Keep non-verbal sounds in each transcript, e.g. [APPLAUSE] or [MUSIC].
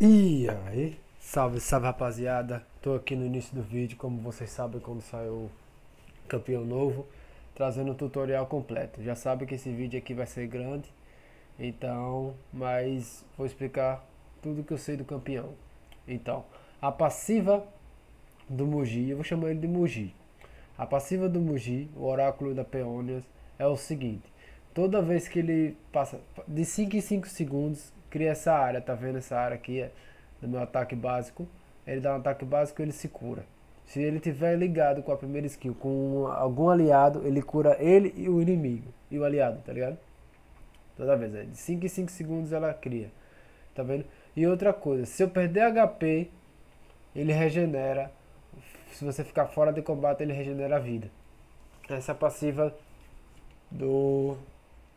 E aí, salve, salve rapaziada. Tô aqui no início do vídeo, como vocês sabem quando saiu campeão novo, trazendo o tutorial completo. Já sabe que esse vídeo aqui vai ser grande, então, mas vou explicar tudo que eu sei do campeão. Então, a passiva do Mugi, eu vou chamar ele de Mugi. A passiva do Mugi, o oráculo da Peônias, é o seguinte: toda vez que ele passa de 5 em 5 segundos, cria essa área, tá vendo essa área aqui do meu ataque básico? Ele dá um ataque básico, ele se cura. Se ele tiver ligado com a primeira skill, com algum aliado, ele cura ele e o inimigo. E o aliado, tá ligado? Toda vez, é de 5 em 5 segundos ela cria. Tá vendo? E outra coisa, se eu perder HP, ele regenera. Se você ficar fora de combate, ele regenera a vida. Essa é a passiva do,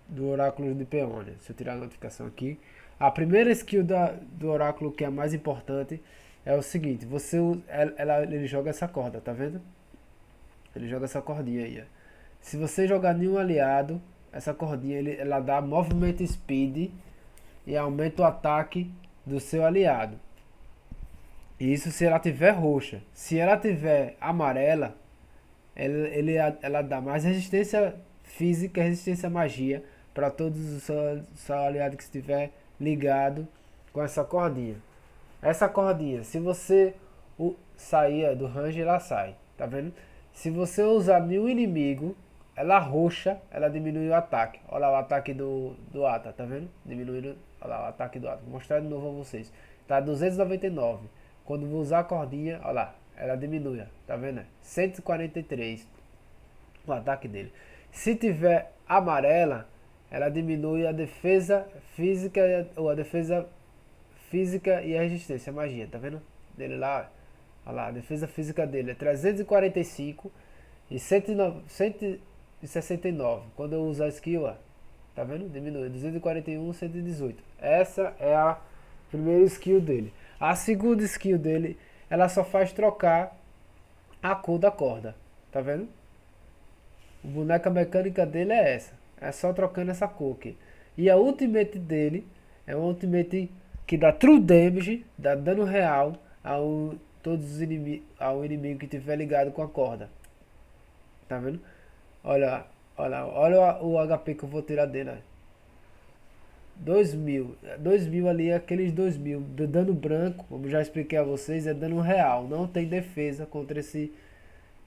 do oráculo de Peônia. Se eu tirar a notificação aqui. A primeira skill da, do oráculo que é a mais importante é o seguinte, você ela, ele joga essa corda, tá vendo? Ele joga essa cordinha aí. Ó. Se você jogar nenhum aliado, essa cordinha ele, ela dá movimento speed e aumenta o ataque do seu aliado. Isso se ela tiver roxa. Se ela tiver amarela, ele, ele, ela dá mais resistência física, resistência magia para todos os seus, seu aliados que estiver ligado com essa cordinha. Essa cordinha, se você o, sair do range, ela sai, tá vendo? Se você usar nenhum inimigo, ela roxa, ela diminui o ataque. Olha lá o ataque do, do Ata, tá vendo? Diminuindo, olha lá o ataque do Ata. Vou mostrar de novo a vocês. Tá 299. Quando vou usar a cordinha, olha lá, ela diminui, tá vendo? 143 o ataque dele. Se tiver amarela, ela diminui a defesa física ou a defesa física e a resistência, magia, tá vendo? Dele lá, olha lá, a defesa física dele é 345 e 169. Quando eu usar a skill, ó, tá vendo? Diminui 241, 118. Essa é a primeira skill dele. A segunda skill dele, ela só faz trocar a cor da corda, tá vendo? A boneca mecânica dele é essa. É só trocando essa cor aqui. E a ultimate dele é uma ultimate que dá true damage, dá dano real ao todos os inimigos, ao inimigo que tiver ligado com a corda. Tá vendo? Olha, olha, olha o, HP que eu vou tirar dele. 2000, 2000 ali é aqueles 2000 do dano branco, como já expliquei a vocês, é dano real, não tem defesa contra esse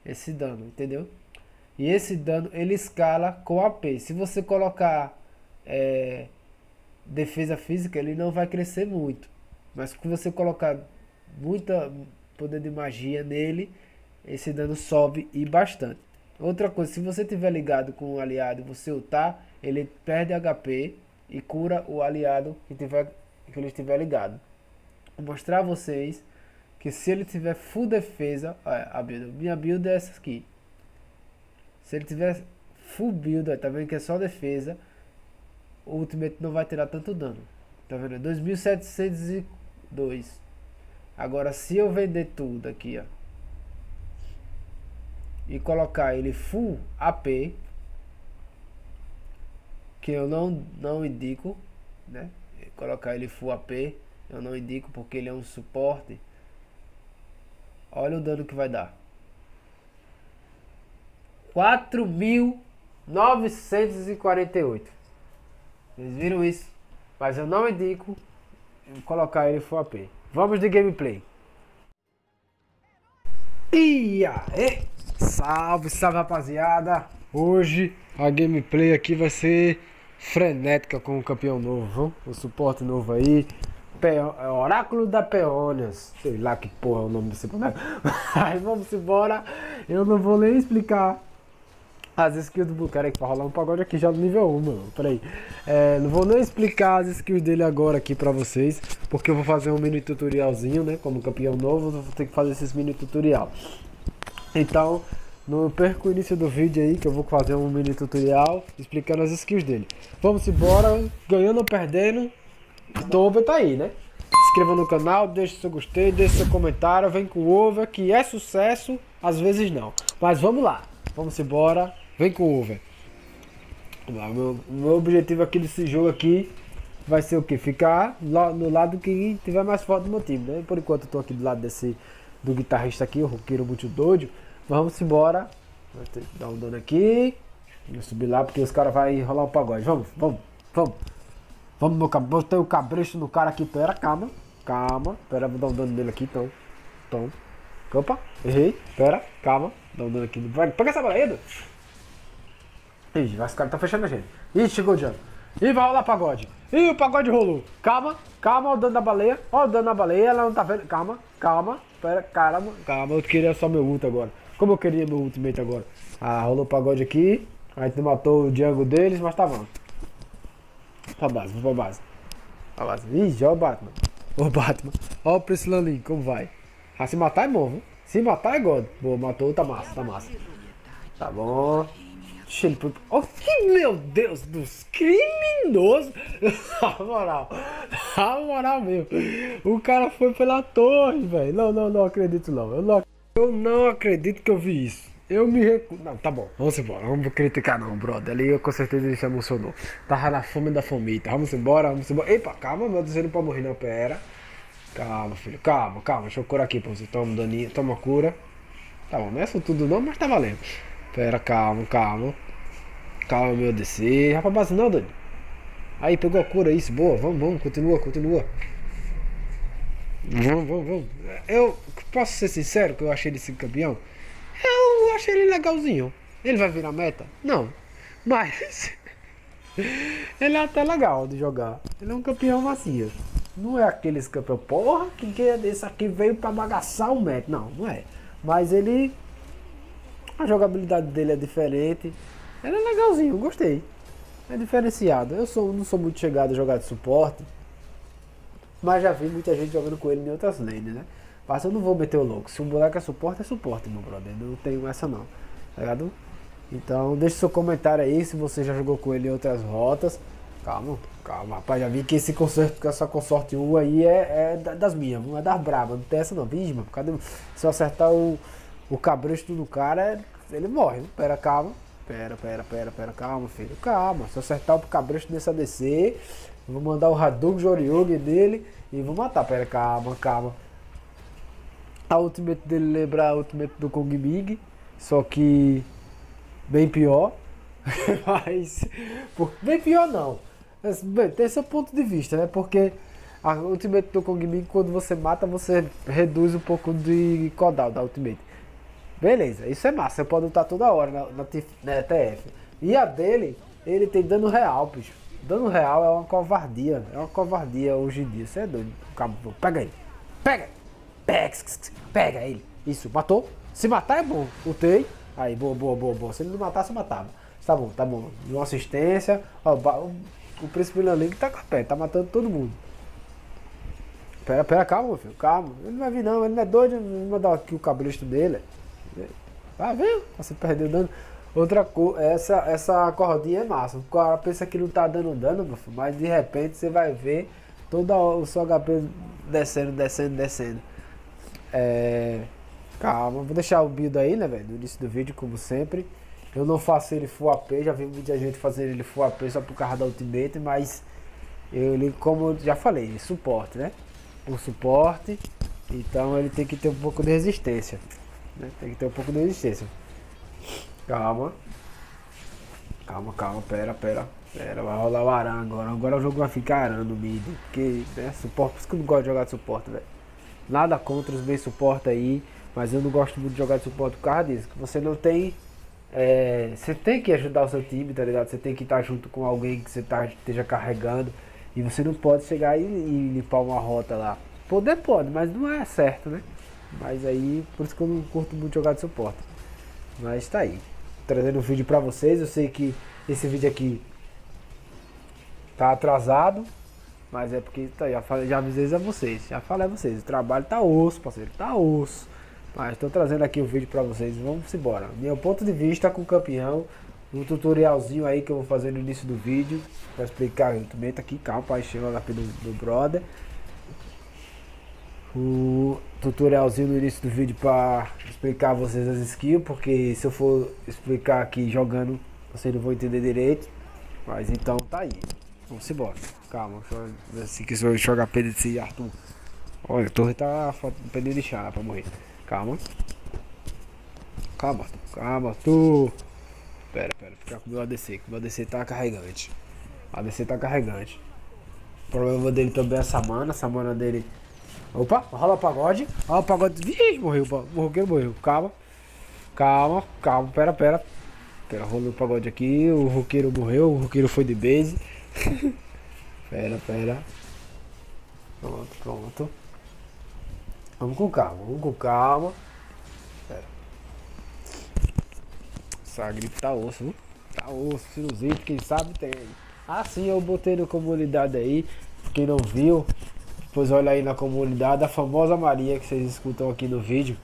esse dano, entendeu? E esse dano ele escala com AP. Se você colocar é, defesa física, ele não vai crescer muito. Mas se você colocar muita poder de magia nele, esse dano sobe e bastante. Outra coisa, se você tiver ligado com um aliado e você ultar, ele perde HP e cura o aliado que, tiver, que ele estiver ligado. Vou mostrar a vocês que se ele tiver full defesa, olha, a build, minha build é essa aqui. Se ele tiver full build, tá vendo que é só defesa, o Ultimate não vai tirar tanto dano. Tá vendo? 2702. Agora se eu vender tudo aqui, ó. E colocar ele full AP, que eu não não indico, né? Colocar ele full AP, eu não indico porque ele é um suporte. Olha o dano que vai dar. 4.948. Vocês viram isso? Mas eu não indico colocar ele full AP. Vamos de gameplay. E aí? Salve, salve rapaziada! Hoje a gameplay aqui vai ser frenética com o campeão novo, o suporte novo aí. Pe é Oráculo da Peônias. Sei lá que porra é o nome desse boneco. [LAUGHS] Mas vamos embora. Eu não vou nem explicar as skills do Cara que vai rolar um pagode aqui já no nível 1, mano. Peraí. É, não vou nem explicar as skills dele agora aqui pra vocês, porque eu vou fazer um mini tutorialzinho, né? Como campeão novo, eu vou ter que fazer esses mini tutorial. Então, não perca o início do vídeo aí, que eu vou fazer um mini tutorial explicando as skills dele. Vamos embora, ganhando ou perdendo, Stover tá aí, né? Inscreva no canal, deixe seu gostei, deixe seu comentário, vem com o over, que é sucesso, às vezes não. Mas vamos lá, vamos embora. Vem com o over. Meu, meu objetivo aqui desse jogo aqui vai ser o que? Ficar no lado que tiver mais forte do meu time, né? Por enquanto eu tô aqui do lado desse do guitarrista aqui, o roqueiro muito doido. Vamos embora. Vou dar um dano aqui. Vou subir lá porque os caras vão rolar o um pagode. Vamos, vamos, vamos. Vamos, meu cabelo. Botei o cabresto no cara aqui. Pera, calma. Calma. Pera, vou dar um dano nele aqui, então. Então. Opa, errei. Pera, calma. Dá um dano aqui. Vai, pega essa bola aí, Edu. Vai, os caras tá fechando a gente. Ih, chegou o Django. Ih, vai rolar pagode. Ih, o pagode rolou. Calma, calma, o dano da baleia. Olha o dano da baleia, ela não tá vendo. Calma, calma. Pera, calma, calma. Eu queria só meu ult agora. Como eu queria meu ultimate agora. Ah, rolou pagode aqui. A gente matou o Django deles, mas tá bom. Pra base, vou pra base. Pra base. Ih, olha o Batman. Ô Batman. Olha o Priscila ali, como vai. Ah, se matar é bom, viu? Se matar é God. Boa, matou, tá massa, tá massa. Tá bom. Ele pro... Oh, que meu Deus dos criminosos. [LAUGHS] Na moral. Na moral mesmo. O cara foi pela torre, velho. Não, não, não acredito não. Eu não, eu não acredito que eu vi isso. Eu me recuso. Não, tá bom. Vamos embora. Vamos criticar não, brother. Ali eu com certeza ele se emocionou. Tava na fome da fomita. Vamos embora, vamos embora. Epa, calma, meu Deus, não pode morrer não. Pera. Calma, filho. Calma, calma. Deixa eu curar aqui pra você. Toma daninho. Toma cura. Tá bom, não é tudo não, mas tá valendo. Pera, calma, calma. Calma, meu DC. Rapaz, não, Dani. Aí, pegou a cura, isso, boa. Vamos, vamos, continua, continua. Vamos, vamos, vamos. Eu posso ser sincero que eu achei ele campeão? Eu achei ele legalzinho. Ele vai virar meta? Não. Mas. [LAUGHS] ele é até legal de jogar. Ele é um campeão macio. Não é aqueles campeões, porra, que, que é desse aqui veio pra bagaçar o meta. Não, não é. Mas ele. A jogabilidade dele é diferente. É legalzinho, gostei. É diferenciado. Eu sou, não sou muito chegado a jogar de suporte. Mas já vi muita gente jogando com ele em outras lanes, né? Mas eu não vou meter o louco. Se um boneco é suporte, é suporte, meu brother. Não tenho essa não. Tá ligado? Então deixe seu comentário aí se você já jogou com ele em outras rotas. Calma, calma, rapaz. Já vi que esse concerto com essa consorte 1 aí é, é das minhas, não é das brabas. Não tem essa não. Vixe, mano. Cadê? Se eu acertar o, o cabresto do cara, ele morre. Pera, calma. Pera, pera, pera, pera, calma, filho. Calma. Se eu acertar o cabresto nesse ADC, vou mandar o Hadouken Joryogi dele e vou matar. Pera, calma, calma. A ultimate dele lembra a ultimate do Kong Big, só que bem pior. [LAUGHS] Mas. Bem pior não. Bem, tem seu ponto de vista, né? Porque a ultimate do Kong Big, quando você mata, você reduz um pouco de cooldown da ultimate. Beleza, isso é massa, você pode lutar toda hora na, na, na TF. E a dele, ele tem dano real, bicho. Dano real é uma covardia. É uma covardia hoje em dia. Você é doido. Pega ele. Pega! Pega! Pega ele. Isso, matou. Se matar é bom. Lutei. Aí, boa, boa, boa, boa. Se ele não matasse, matava. Tá bom, tá bom. Uma assistência. Ó, o, o príncipe Link tá com a pé, tá matando todo mundo. Pera, pera, calma, filho, calma. Ele não vai vir não, ele não é doido, não vai dar aqui o cabresto dele. Tá vendo? Você perdeu dano. Outra coisa, essa, essa cordinha é massa. O cara pensa que não tá dando dano, mas de repente você vai ver todo o seu HP descendo, descendo, descendo. É... Calma, vou deixar o build aí, né, velho? No início do vídeo, como sempre. Eu não faço ele full AP, já vi muita gente fazer ele full AP só por causa da ultimate, mas ele, como eu já falei, suporte, né? O suporte, então ele tem que ter um pouco de resistência. Né? Tem que ter um pouco de resistência. Calma. Calma, calma, pera, pera. Pera, vai rolar o Aran agora. Agora o jogo vai ficar arando mid. Porque, né, suporte. Por isso que eu não gosto de jogar de suporte, velho. Nada contra os bem suporte aí. Mas eu não gosto muito de jogar de suporte por causa disso. Que você não tem. É, você tem que ajudar o seu time, tá ligado? Você tem que estar junto com alguém que você tá, esteja carregando. E você não pode chegar e, e limpar uma rota lá. Poder pode, mas não é certo, né? Mas aí, por isso que eu não curto muito jogar de suporte. Mas tá aí. Trazendo um vídeo pra vocês. Eu sei que esse vídeo aqui tá atrasado. Mas é porque tá, já, falei, já avisei a vocês. Já falei a vocês. O trabalho tá osso, parceiro. Tá osso. Mas estou trazendo aqui o vídeo pra vocês. Vamos embora. Meu ponto de vista com o campeão. Um tutorialzinho aí que eu vou fazer no início do vídeo. Pra explicar. Eu também tá aqui, calma, paixão o HP do, do brother o tutorialzinho no início do vídeo para explicar a vocês as skills, porque se eu for explicar aqui jogando, vocês não vão entender direito. Mas então tá aí. Vamos embora. calma. Se que eu jogar PD desse Arthur. Olha, a torre tá pedindo de chá pra morrer. Calma. Calma. Calma, Arthur. Pera, pera. Ficar com o meu ADC, que o meu ADC tá carregante. O ADC tá carregante. O problema dele também é essa mana. Essa mana dele. Opa, rola o pagode. Rola o pagode. Vixe, morreu. Morreu, morreu. Calma. Calma, calma. Pera, pera. Pera, rolou o pagode aqui. O roqueiro morreu. O roqueiro foi de base. [LAUGHS] pera, pera. Pronto, pronto. Vamos com calma, vamos com calma. Pera. Essa gripe tá osso, viu? Tá osso, sinusite, quem sabe tem. Ah sim, eu botei na comunidade aí. Quem não viu, depois olha aí na comunidade a famosa Maria que vocês escutam aqui no vídeo.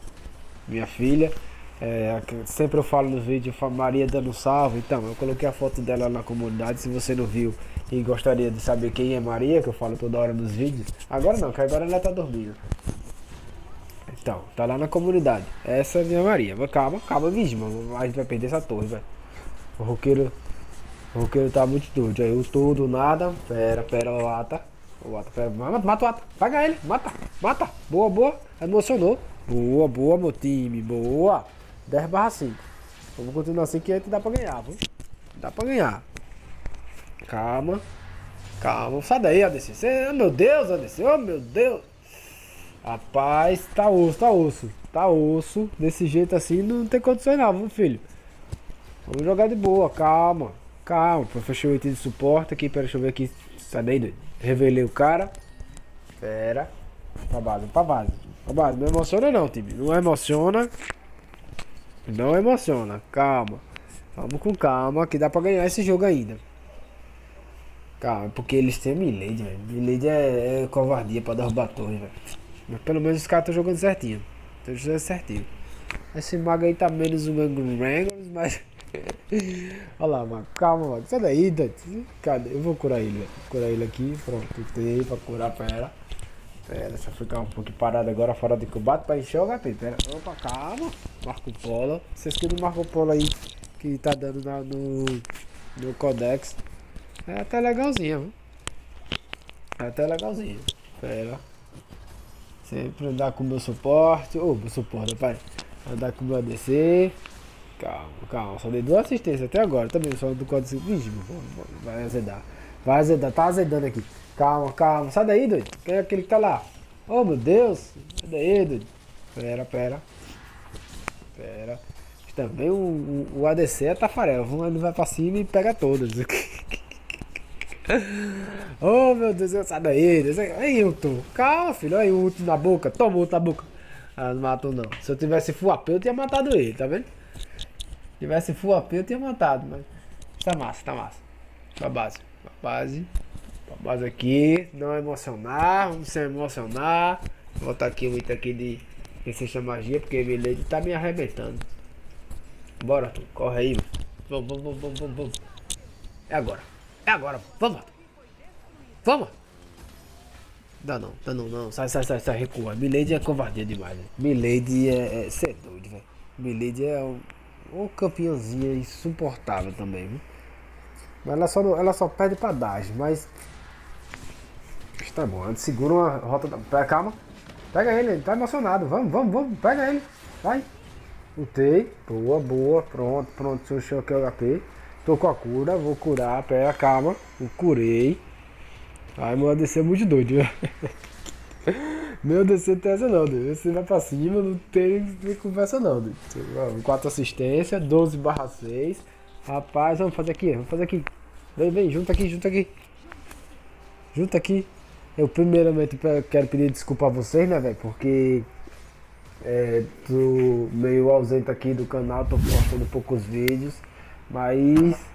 Minha filha. É, sempre eu falo no vídeo, Maria dando salve. Então, eu coloquei a foto dela na comunidade. Se você não viu e gostaria de saber quem é Maria, que eu falo toda hora nos vídeos. Agora não, que agora ela tá dormindo. Então, tá lá na comunidade. Essa é a minha Maria. Mas calma, calma, vídeo, A gente vai perder essa torre, velho. O roqueiro. O roqueiro tá muito doido. Aí o todo, nada. Pera, pera, o Ata. O Ata, pera. Mata, o Ata. Vai ganhar ele. Mata, mata. Boa, boa. Emocionou. Boa, boa, meu time. Boa. 10 barra 5. Vamos continuar assim que dá pra ganhar, viu? Dá pra ganhar. Calma. Calma. Sai daí, ADC. Cê, oh, meu Deus, ADC. Oh, meu Deus. Rapaz, tá osso, tá osso. Tá osso. Desse jeito assim não tem condições não, viu, filho? Vamos jogar de boa. Calma. Calma. Fechei o item de suporte aqui. Pera, deixa eu ver aqui. Sai daí, doido. Revelei o cara. Pera. Pra base, pra base. Pra base. Não emociona não, time. Não emociona. Não emociona, calma. Vamos com calma, que dá pra ganhar esse jogo ainda. Calma, porque eles têm Milady, velho. Milady é, é, covardia pra derrubar a torre, velho. Mas pelo menos os caras estão jogando certinho. Estão jogando certinho. Esse mago aí tá menos um Rangers, mas. [LAUGHS] Olha lá, mano. Calma, mano. Sai daí, Dante. Cadê? Eu vou curar ele, velho. Curar ele aqui. Pronto, tem pra curar, pera. Pera, eu ficar um pouquinho parado agora fora de combate pra encher o HP. Pera, opa, calma. Marco Polo. Vocês que do Marco Polo aí que tá dando na, no, no Codex. É até legalzinho, viu? É até legalzinho. Pera. Sempre andar com o meu suporte. Ô, oh, meu suporte, pai. Andar com o meu ADC. Calma, calma. Só dei duas assistências até agora. Também só do código. Vixe, vai azedar. Vai azedar. Tá azedando aqui. Calma, calma. Sai daí, doido. Quem é aquele que tá lá? Oh, meu Deus. Sai daí, doido. Pera, pera. Pera. Também o, o, ADC é Tafarel. Ele vai pra cima e pega todas. oh, [LAUGHS] meu Deus. Sai daí. Aí, eu tô. Calma, filho. Aí o último na boca. Toma o outro na boca. Ah, não matou não. Se eu tivesse full AP, eu tinha matado ele, tá vendo? Se tivesse full AP, eu tinha matado, mas... Tá massa, tá massa. Pra base. Pra base. Mas aqui, não emocionar, vamos se emocionar. Vou botar aqui o item aqui de Resistência Magia, porque Milady tá me arrebentando. Bora, tu, corre aí, Vamos, vamos, vamos, vamos, vamos. É agora. É agora, vamos. Vamos. Dá não, dá não, não. Sai, sai, sai, sai, recua. Milady é covardia demais. Milady é. é cê é doido, velho. Milady é um, um campeãozinha insuportável também, viu? Mas ela só, ela só perde pra Dage, mas Tá bom, segura uma rota da. Calma. Pega ele, ele tá emocionado. Vamos, vamos, vamos. Pega ele. Vai. Lutei. Boa, boa. Pronto, pronto. Deixa eu aqui o HP. Tô com a cura, vou curar. Pega, calma. Eu curei. Ai, meu ADC é muito doido, viu? [LAUGHS] Meu não tem essa não, Deus. Você vai pra cima, não tem, conversa não, Deus. 4 assistência, 12 barra 6. Rapaz, vamos fazer aqui, vamos fazer aqui. Vem, vem, junta aqui, junta aqui. Junta aqui. Eu primeiramente quero pedir desculpa a vocês, né, velho? Porque é, tô meio ausente aqui do canal, tô postando poucos vídeos, mas.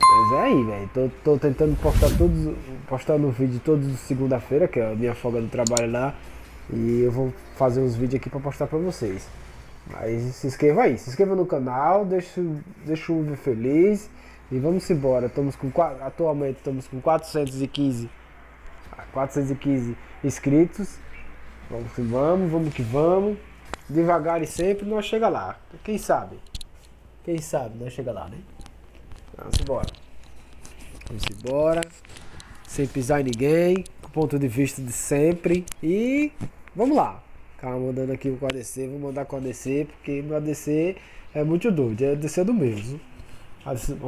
Mas é aí, velho. Tô, tô, tentando postar todos. Postando vídeo todos segunda-feira, que é a minha folga do trabalho lá. E eu vou fazer uns vídeos aqui pra postar pra vocês. Mas se inscreva aí, se inscreva no canal, deixa, deixa o vídeo feliz e vamos embora. Estamos com, atualmente estamos com 415 415 inscritos. Vamos que vamos, vamos que vamos. Devagar e sempre nós chega lá. Quem sabe? Quem sabe nós chega lá, né? Vamos embora. Vamos embora. sem pisar em ninguém, ponto de vista de sempre. E vamos lá. Calma, mandando aqui com o ADC, vou mandar com o ADC, porque meu ADC é muito doido, é ADC do mesmo.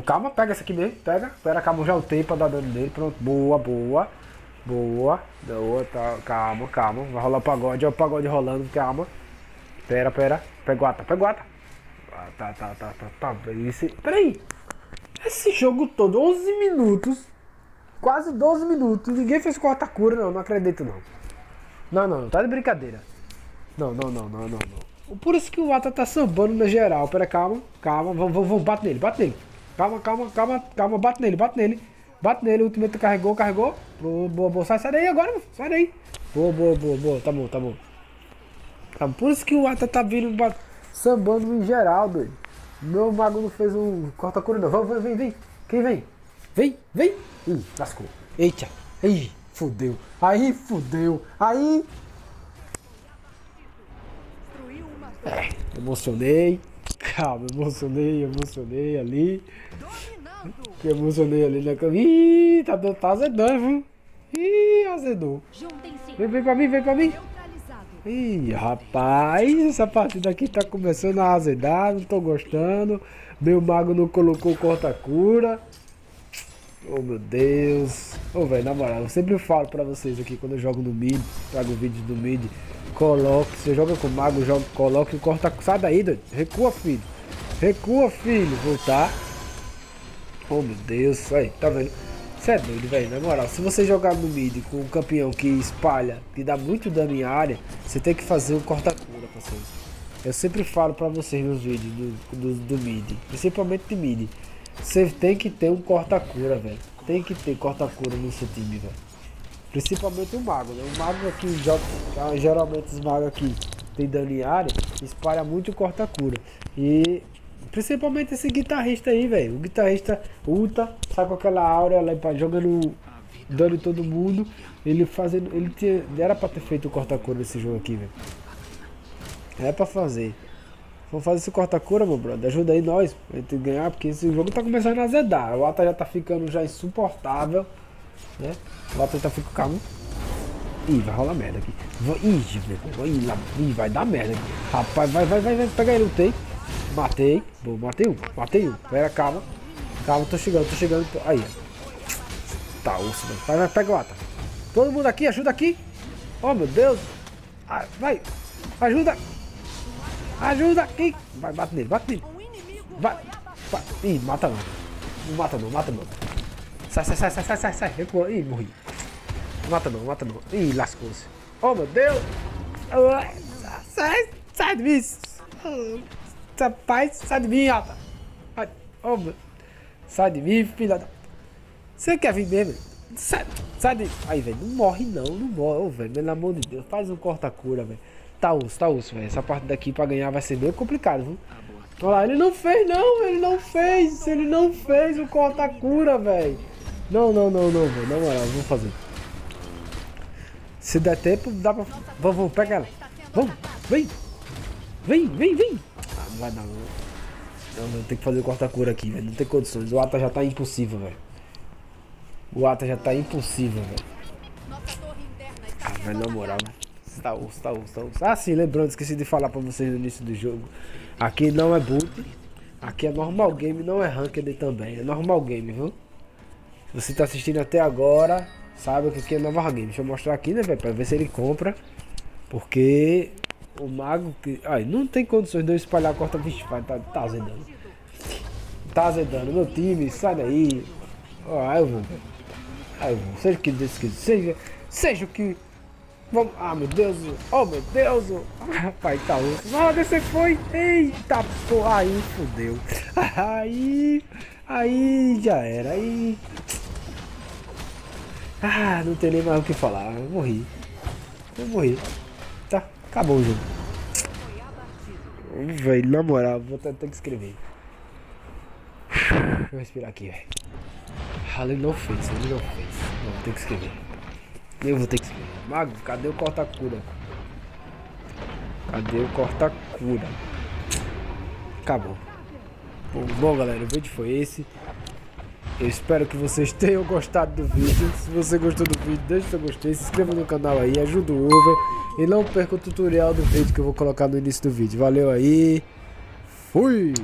Calma, pega essa aqui mesmo, pega. Espera, calma, já o tempo pra dar dano nele. Pronto, boa, boa. Boa, boa, tá, calma, calma. Vai rolar o pagode, olha o pagode rolando, calma. Pera, pera. Peguata, peguata. Ah, tá, tá, tá, tá, tá. Esse... Peraí. Esse jogo todo, 11 minutos. Quase 12 minutos. Ninguém fez quarta cura, não. Não acredito, não. Não, não, não. Tá de brincadeira. Não, não, não, não, não, não. Por isso que o Ata tá sambando na geral. Pera, calma, calma. Vamos, vamos, vamos. Bate nele, bate nele. Calma, calma, calma, calma. Bate nele, bate nele. Bate nele. O ultimate carregou, carregou. Boa, boa, boa. Sai, sai daí agora, sai daí. Boa, boa, boa, boa. Tá bom, tá bom. Tá bom. Por isso que o Ata tá vindo sambando em geral, doido. Meu mago não fez um corta-cura, não. Vamos, vem, vem. Quem vem? Vem, vem. Ih, lascou. Eita. Ih, fudeu. Aí, fudeu. Aí. É, emocionei. Calma, emocionei, emocionei ali. Que emocionei ali na cama. Ih, tá, tá azedando, viu? Ih, azedou. Vem, vem pra mim, vem pra mim. Ih, rapaz, essa partida aqui tá começando a azedar, não tô gostando. Meu mago não colocou corta-cura. Oh, meu Deus. Ô, oh, velho, na moral, eu sempre falo pra vocês aqui quando eu jogo no mid, trago vídeo do mid. Coloque, você joga com mago, joga, coloque corta. Sai daí, doido. Recua, filho. Recua, filho. Voltar. Oh, meu Deus. Aí, tá vendo? Você é doido, velho. Na moral, se você jogar no mid com um campeão que espalha, que dá muito dano em área, você tem que fazer um corta-cura, parceiro. Eu sempre falo pra vocês nos vídeos do, do, do mid, principalmente de mid. Você tem que ter um corta-cura, velho. Tem que ter corta-cura no seu time, velho. Principalmente o mago, né? O mago aqui joga. Geralmente os magos aqui tem dano em área, espalha muito corta-cura. E Principalmente esse guitarrista aí, velho. O guitarrista ulta, sai com aquela áurea lá jogando dano em todo mundo. Ele fazendo. Ele tinha, era pra ter feito o corta-cura nesse jogo aqui, velho. É pra fazer. Vamos fazer esse corta-cura, meu brother. Ajuda aí nós pra gente ganhar, porque esse jogo tá começando a azedar. O Ata já tá ficando já insuportável. Né? O Ata tá ficando calmo. Ih, vai rolar merda aqui. Ih, velho. Ih, vai dar merda aqui. Rapaz, vai, vai, vai, vai. Pega ele, lutei. Matei. Boa, matei um. Matei um. Pera, calma. Calma, tô chegando, tô chegando. Tô... Aí, Tá, osso, velho. Vai, vai, pega o ata. Todo mundo aqui, ajuda aqui. Oh, meu Deus. Ah, vai. Ajuda. Ajuda aqui. Vai, bate nele, bate nele. Vai. vai. Ih, mata não. Não mata não, mata não. Sai, sai, sai, sai, sai, sai, sai. Recua. Ih, morri. Mata não, mata não. Ih, lascou-se. Oh, meu Deus. Sai, sai de mim. Rapaz, sai de mim, rapaz. Oh, sai de mim, filha da... Você quer vir mesmo? Sai, sai de... Aí, velho, não morre não, não morre. Oh, velho, pelo amor de Deus, faz um corta-cura, velho. Tá osso, tá osso, velho. Essa parte daqui pra ganhar vai ser bem complicado, viu? Olha lá, ele não fez não, ele não fez. Ele não fez o corta-cura, velho. Não, não, não, não, velho. Na moral, vamos fazer. Se der tempo, dá pra... Vamos, vamos, pega ela. Vamos, vem. Vem, vem, vem vai dar. Não, não, tem que fazer o corta-cura aqui, velho. Não tem condições. O Ata já tá impossível, velho. O Ata já tá impossível, velho. Ah, velho, na moral. Tá osso, tá osso, tá osso. Ah, sim, lembrando, esqueci de falar pra vocês no início do jogo. Aqui não é boot. Aqui é normal game, não é ranked também. É normal game, viu? Se você tá assistindo até agora, sabe que aqui é normal game. Deixa eu mostrar aqui, né, velho? Pra ver se ele compra. Porque o mago que. Ai, não tem condições de eu espalhar a corta. Vixe, vai, tá, tá azedando. Tá azedando. Meu time, sai daí. Ó, eu vou. Aí eu vou. Seja o que Deus quiser. Seja, seja o que. Vamos. Ah, meu Deus. Oh, meu Deus. Rapaz, tá osso. Ah, você foi. Eita, porra. Aí, fodeu. Aí. Aí já era. Aí. Ah, não tem nem mais o que falar. Eu morri. Eu morri. Acabou o jogo. Velho, na moral, vou ter, ter que escrever. Deixa eu respirar aqui, velho. Ele não fez, não fez. Não, vou ter que escrever. Eu vou ter que escrever. Mago, cadê o corta-cura? Cadê o corta-cura? Acabou. Bom, bom, galera, o vídeo foi esse. Eu espero que vocês tenham gostado do vídeo. Se você gostou do vídeo, deixa o seu gostei, se inscreva no canal aí, ajuda o over. E não perca o tutorial do vídeo que eu vou colocar no início do vídeo. Valeu aí. Fui!